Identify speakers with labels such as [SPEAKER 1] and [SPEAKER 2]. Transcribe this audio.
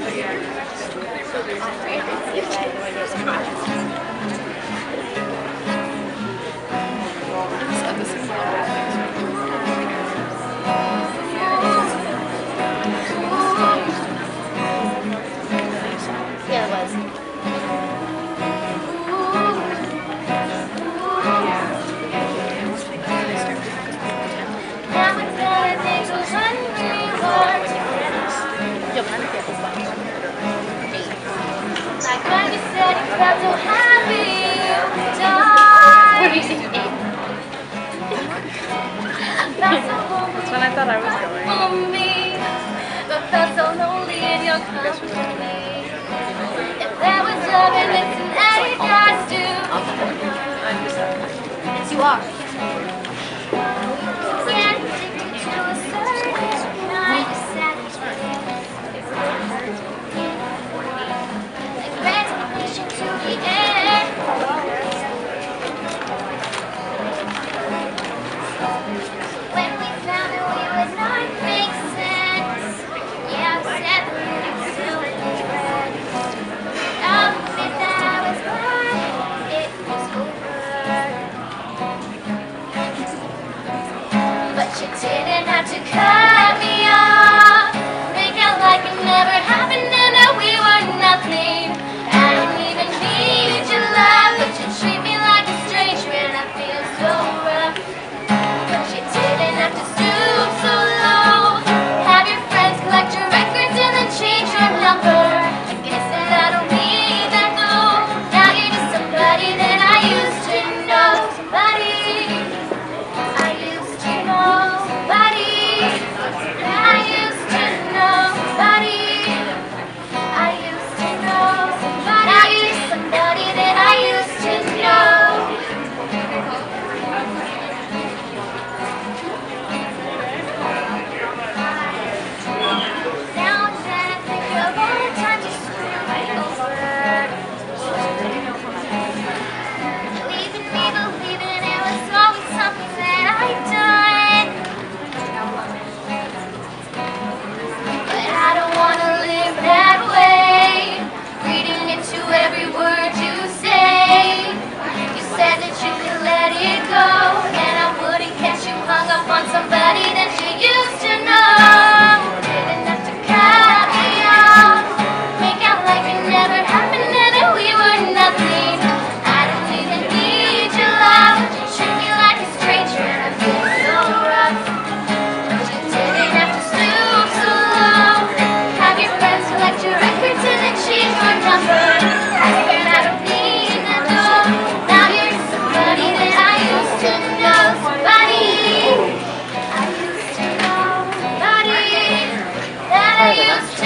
[SPEAKER 1] Yeah. Granny said you felt so happy
[SPEAKER 2] That's when I thought I was going.
[SPEAKER 1] For me, but felt so lonely in your company. If there was love in this, and you guys do. I'm just You are. You didn't have to come. Hi, Elena.